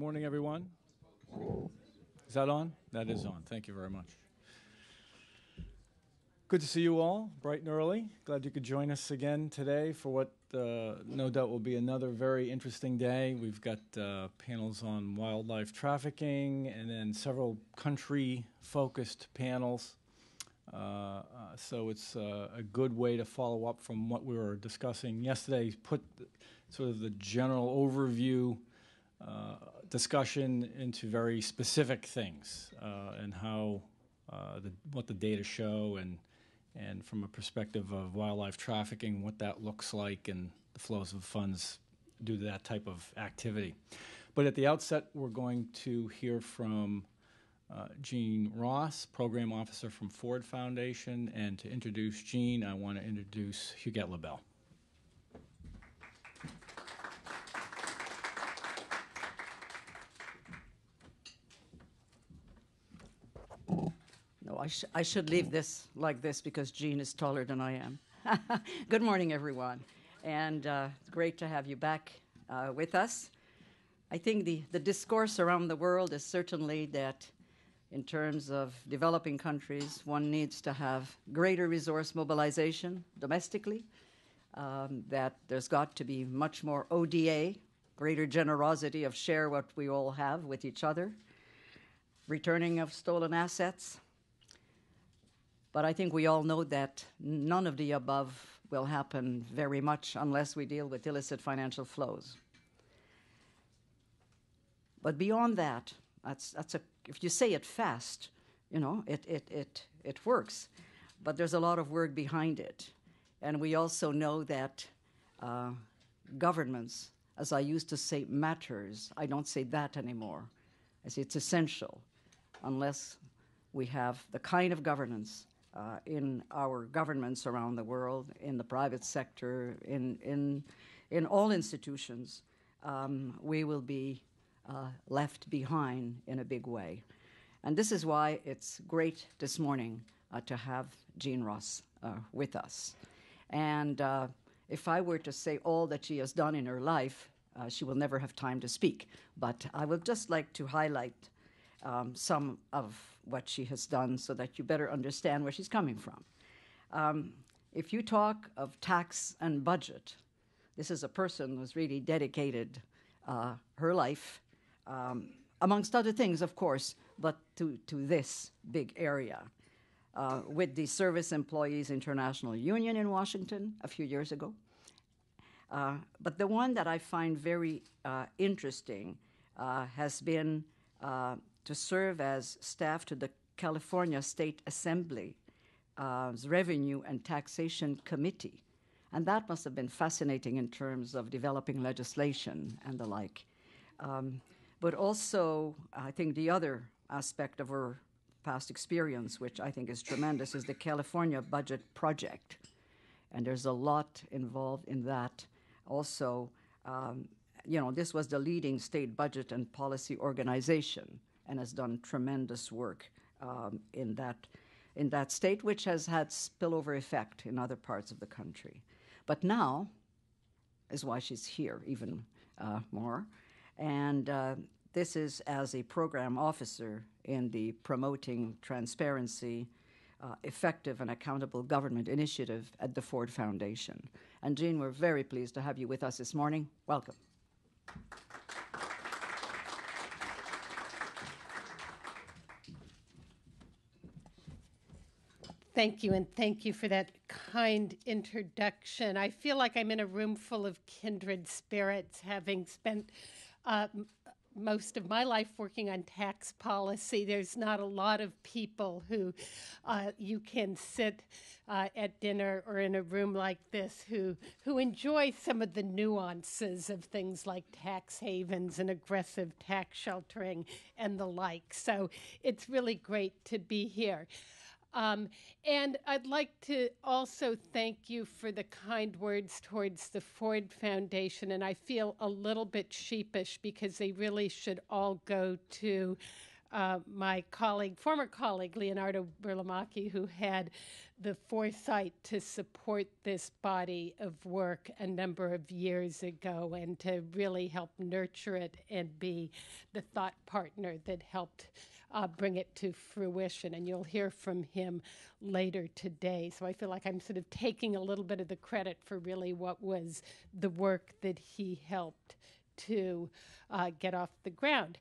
morning, everyone. Is that on? That is on. Thank you very much. Good to see you all, bright and early. Glad you could join us again today for what uh, no doubt will be another very interesting day. We've got uh, panels on wildlife trafficking and then several country focused panels. Uh, uh so it's uh, a good way to follow up from what we were discussing yesterday. Put sort of the general overview uh, discussion into very specific things and how the, what the data show and and from a perspective of wildlife trafficking, what that looks like and the flows of funds due to that type of activity. But at the outset, we're going to hear from uh, Jean Ross, Program Officer from Ford Foundation. And to introduce Jean, I want to introduce Huguette LaBelle. I, sh- I should leave this like this because Jean is taller than I am. Good morning, everyone. And uh, it's great to have you back uh, with us. I think the, the discourse around the world is certainly that in terms of developing countries, one needs to have greater resource mobilization domestically, um, that there's got to be much more ODA, greater generosity of share what we all have with each other, returning of stolen assets, but I think we all know that none of the above will happen very much unless we deal with illicit financial flows. But beyond that, that's, that's a, if you say it fast, you know, it, it, it, it works. But there's a lot of work behind it. And we also know that uh, governments, as I used to say, matters. I don't say that anymore. I say it's essential unless we have the kind of governance uh, in our governments around the world, in the private sector, in, in, in all institutions, um, we will be uh, left behind in a big way. And this is why it's great this morning uh, to have Jean Ross uh, with us. And uh, if I were to say all that she has done in her life, uh, she will never have time to speak. But I would just like to highlight um, some of what she has done so that you better understand where she's coming from. Um, if you talk of tax and budget, this is a person who's really dedicated uh, her life, um, amongst other things, of course, but to, to this big area. Uh, with the Service Employees International Union in Washington a few years ago. Uh, but the one that I find very uh, interesting uh, has been uh, to serve as staff to the California State Assembly uh, Revenue and Taxation Committee. And that must have been fascinating in terms of developing legislation and the like. Um, but also, I think the other aspect of her past experience, which I think is tremendous, is the California Budget Project. And there's a lot involved in that. Also, um, you know, this was the leading state budget and policy organization and has done tremendous work um, in that in that state, which has had spillover effect in other parts of the country. But now is why she's here even uh, more, and uh, this is as a program officer in the Promoting Transparency. Uh, effective and accountable government initiative at the Ford Foundation. And Jean, we're very pleased to have you with us this morning. Welcome. Thank you, and thank you for that kind introduction. I feel like I'm in a room full of kindred spirits, having spent uh, most of my life working on tax policy. There's not a lot of people who uh, you can sit uh, at dinner or in a room like this who who enjoy some of the nuances of things like tax havens and aggressive tax sheltering and the like. So it's really great to be here. Um, and I'd like to also thank you for the kind words towards the Ford Foundation. And I feel a little bit sheepish because they really should all go to uh, my colleague, former colleague Leonardo Burlamaqui, who had the foresight to support this body of work a number of years ago and to really help nurture it and be the thought partner that helped uh, bring it to fruition. And you'll hear from him later today. So I feel like I'm sort of taking a little bit of the credit for really what was the work that he helped to uh, get off the ground.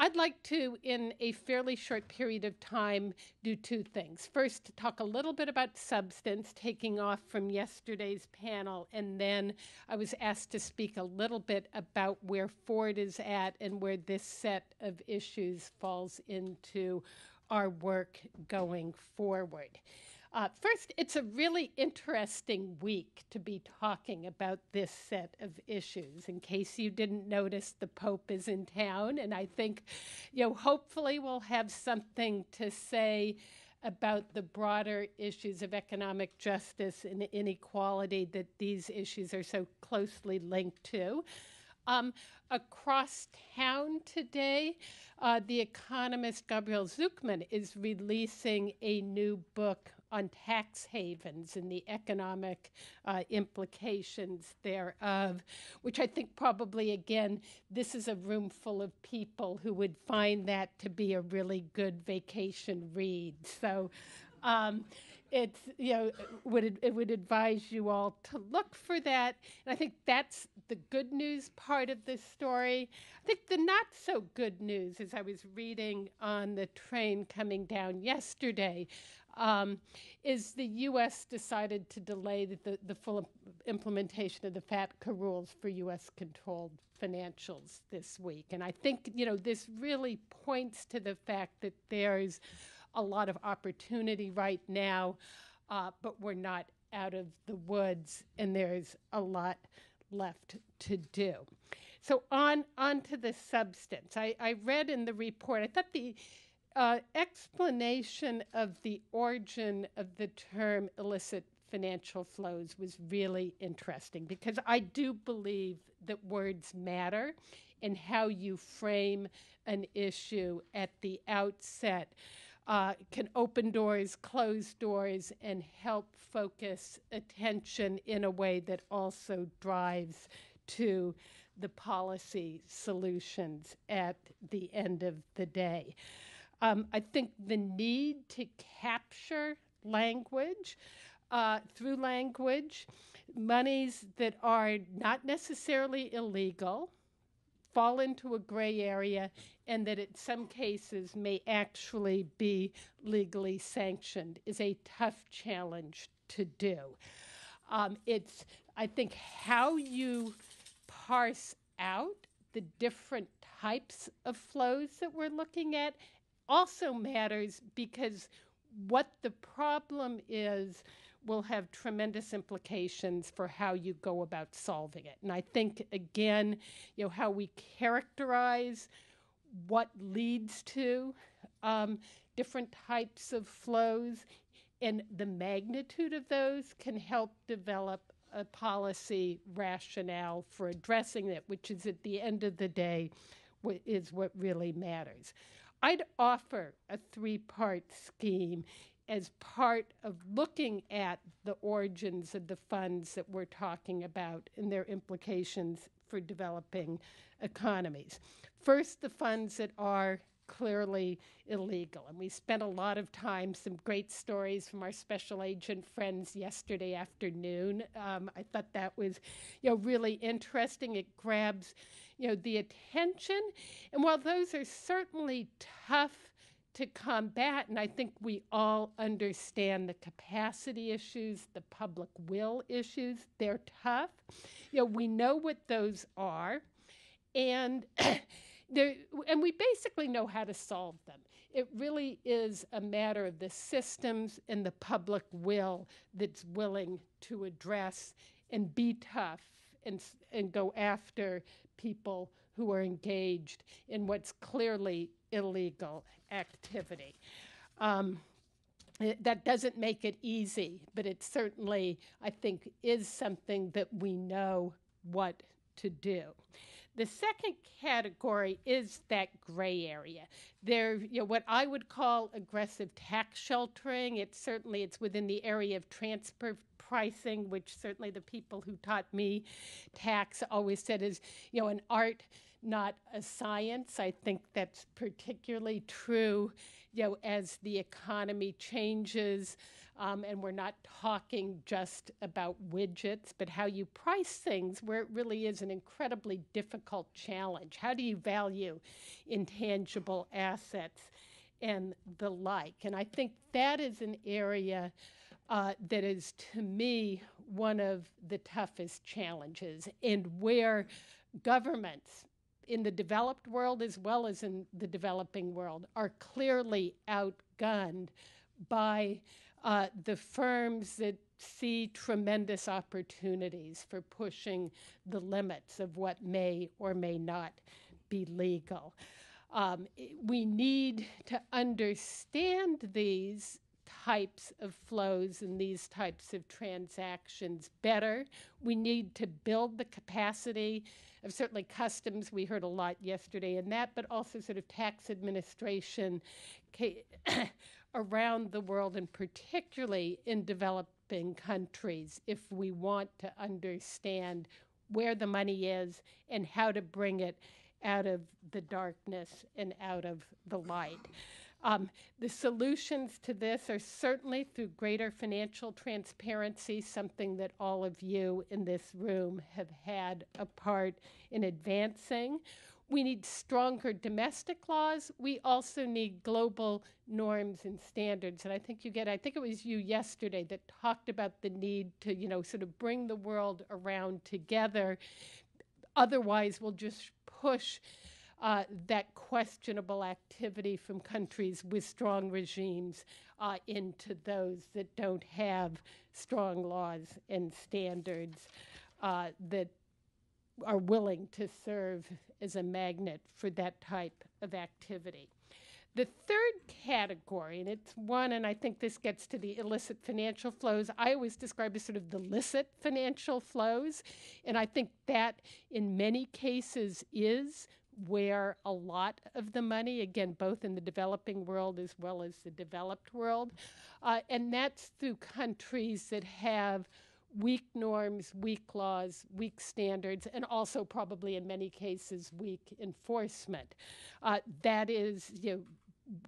I'd like to, in a fairly short period of time, do two things. First, to talk a little bit about substance, taking off from yesterday's panel, and then I was asked to speak a little bit about where Ford is at and where this set of issues falls into our work going forward. Uh, first, it's a really interesting week to be talking about this set of issues. In case you didn't notice, the Pope is in town, and I think, you know, hopefully we'll have something to say about the broader issues of economic justice and inequality that these issues are so closely linked to. Um, across town today, uh, the economist Gabriel Zucman is releasing a new book on tax havens and the economic uh, implications thereof, which I think probably, again, this is a room full of people who would find that to be a really good vacation read. So, um, it's you know would it would advise you all to look for that and i think that's the good news part of this story i think the not so good news as i was reading on the train coming down yesterday um, is the U.S. decided to delay the, the full implementation of the FATCA rules for U.S. controlled financials this week. And I think, you know, this really points to the fact that there's a lot of opportunity right now, uh, but we're not out of the woods, and there's a lot left to do. So on on to the substance. I, I read in the report. I thought the uh, explanation of the origin of the term illicit financial flows was really interesting because I do believe that words matter in how you frame an issue at the outset. Uh, can open doors, close doors, and help focus attention in a way that also drives to the policy solutions at the end of the day. Um, I think the need to capture language uh, through language, monies that are not necessarily illegal, fall into a gray area, and that in some cases may actually be legally sanctioned is a tough challenge to do. Um, it's, I think, how you parse out the different types of flows that we're looking at also matters because what the problem is will have tremendous implications for how you go about solving it. And I think again, you know, how we characterize what leads to um, different types of flows and the magnitude of those can help develop a policy rationale for addressing it, which is at the end of the day, is what really matters. I'd offer a three part scheme as part of looking at the origins of the funds that we're talking about and their implications for developing economies. First, the funds that are clearly illegal. And we spent a lot of time, some great stories from our special agent friends yesterday afternoon. Um, I thought that was, you know, really interesting. It grabs you know, the attention. And while those are certainly tough to combat, and I think we all understand the capacity issues, the public will issues, they're tough. You know, we know what those are, and and we basically know how to solve them. It really is a matter of the systems and the public will that's willing to address and be tough and, and go after people who are engaged in what's clearly illegal activity. Um, it, that doesn't make it easy, but it certainly, I think, is something that we know what to do. The second category is that gray area. There, you know, what I would call aggressive tax sheltering. It's certainly it's within the area of transfer pricing, which certainly the people who taught me tax always said is, you know, an art, not a science. I think that's particularly true, you know, as the economy changes. Um, and we're not talking just about widgets, but how you price things, where it really is an incredibly difficult challenge. How do you value intangible assets and the like? And I think that is an area uh, that is, to me, one of the toughest challenges, and where governments in the developed world as well as in the developing world are clearly outgunned by uh, the firms that see tremendous opportunities for pushing the limits of what may or may not be legal. Um, we need to understand these types of flows and these types of transactions better. We need to build the capacity of certainly customs. We heard a lot yesterday in that, but also sort of tax administration around the world, and particularly in developing countries, if we want to understand where the money is and how to bring it out of the darkness and out of the light. Um, the solutions to this are certainly through greater financial transparency, something that all of you in this room have had a part in advancing. We need stronger domestic laws. We also need global norms and standards. And I think you get, I think it was you yesterday that talked about the need to, you know, sort of bring the world around together. Otherwise, we'll just push uh, that questionable activity from countries with strong regimes uh, into those that don't have strong laws and standards uh, that are willing to serve as a magnet for that type of activity. The third category, and it's one, and I think this gets to the illicit financial flows, I always describe as sort of the licit financial flows. And I think that in many cases is where a lot of the money, again, both in the developing world as well as the developed world, uh, and that's through countries that have weak norms, weak laws, weak standards, and also probably in many cases weak enforcement. Uh, that is, you know,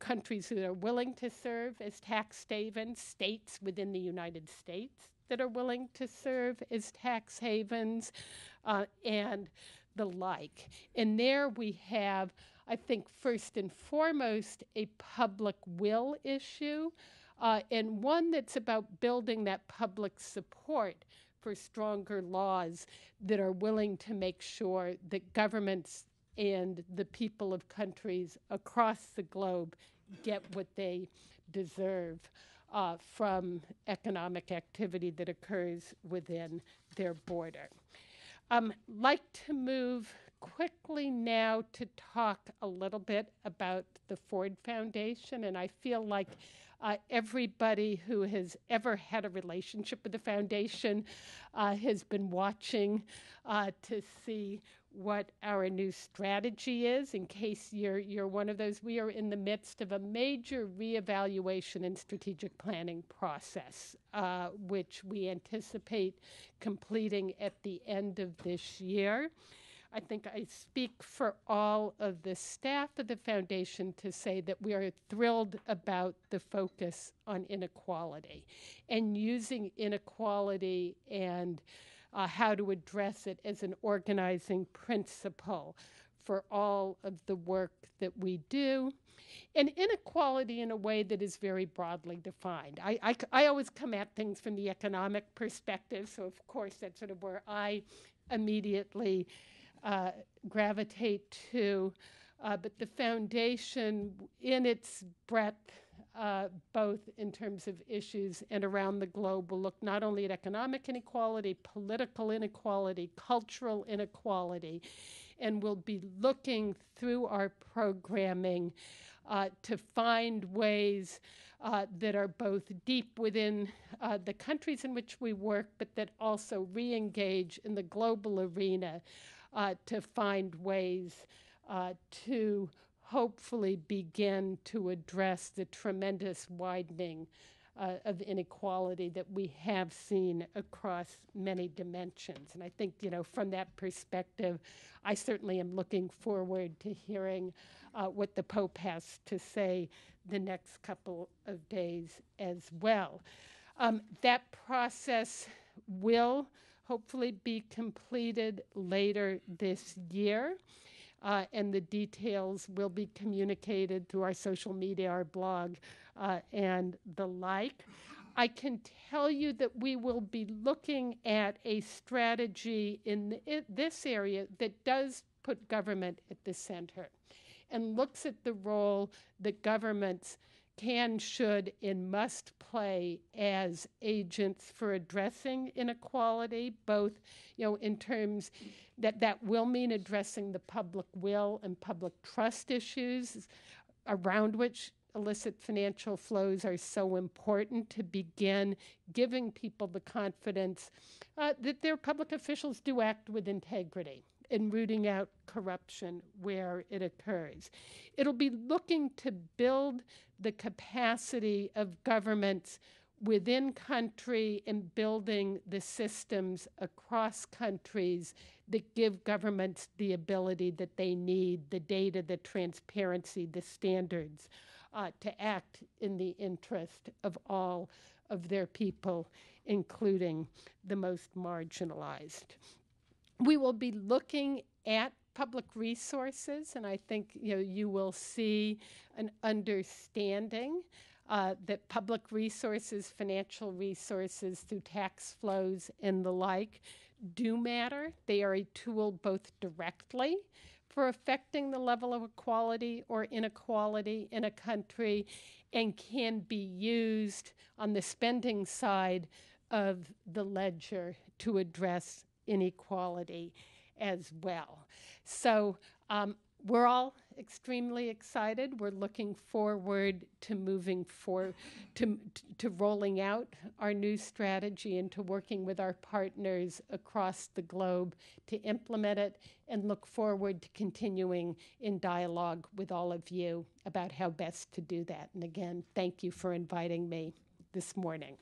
countries that are willing to serve as tax havens, states within the United States that are willing to serve as tax havens, uh, and the like. And there we have, I think, first and foremost, a public will issue, uh, and one that's about building that public support for stronger laws that are willing to make sure that governments and the people of countries across the globe get what they deserve uh, from economic activity that occurs within their border. Um, like to move quickly now to talk a little bit about the Ford Foundation, and I feel like uh, everybody who has ever had a relationship with the foundation uh, has been watching uh, to see what our new strategy is. In case you're you're one of those, we are in the midst of a major reevaluation and strategic planning process, uh, which we anticipate completing at the end of this year. I think I speak for all of the staff of the foundation to say that we are thrilled about the focus on inequality and using inequality and uh, how to address it as an organizing principle for all of the work that we do. And inequality in a way that is very broadly defined. I, I, I always come at things from the economic perspective, so of course that's sort of where I immediately uh, gravitate to. Uh, but the foundation, in its breadth, uh, both in terms of issues and around the globe, will look not only at economic inequality, political inequality, cultural inequality, and will be looking through our programming uh, to find ways uh, that are both deep within uh, the countries in which we work, but that also re engage in the global arena uh, to find ways uh, to hopefully begin to address the tremendous widening uh, of inequality that we have seen across many dimensions. And I think, you know, from that perspective, I certainly am looking forward to hearing uh, what the Pope has to say the next couple of days as well. Um, that process will hopefully be completed later this year uh, and the details will be communicated through our social media, our blog, uh, and the like. I can tell you that we will be looking at a strategy in this area that does put government at the center and looks at the role that governments can, should, and must play as agents for addressing inequality, both, you know, in terms that that will mean addressing the public will and public trust issues around which illicit financial flows are so important to begin giving people the confidence uh, that their public officials do act with integrity in rooting out corruption where it occurs. It'll be looking to build the capacity of governments within country and building the systems across countries that give governments the ability that they need, the data, the transparency, the standards, uh, to act in the interest of all of their people, including the most marginalized. We will be looking at public resources, and I think you know you will see an understanding uh, that public resources, financial resources through tax flows and the like, do matter. They are a tool both directly for affecting the level of equality or inequality in a country and can be used on the spending side of the ledger to address inequality as well. So um, we're all extremely excited. We're looking forward to moving forward, to, to rolling out our new strategy and to working with our partners across the globe to implement it and look forward to continuing in dialogue with all of you about how best to do that. And again, thank you for inviting me this morning.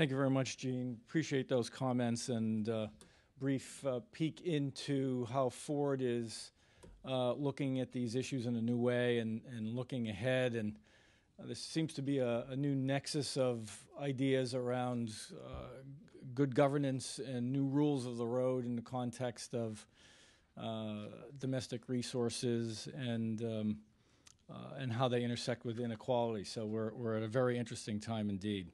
Thank you very much, Jean. Appreciate those comments and uh, brief uh, peek into how Ford is uh, looking at these issues in a new way and, and looking ahead. And uh, there seems to be a, a, new nexus of ideas around uh, good governance and new rules of the road in the context of uh, domestic resources and and how they intersect with inequality. So we're we're at a very interesting time indeed.